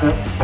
嗯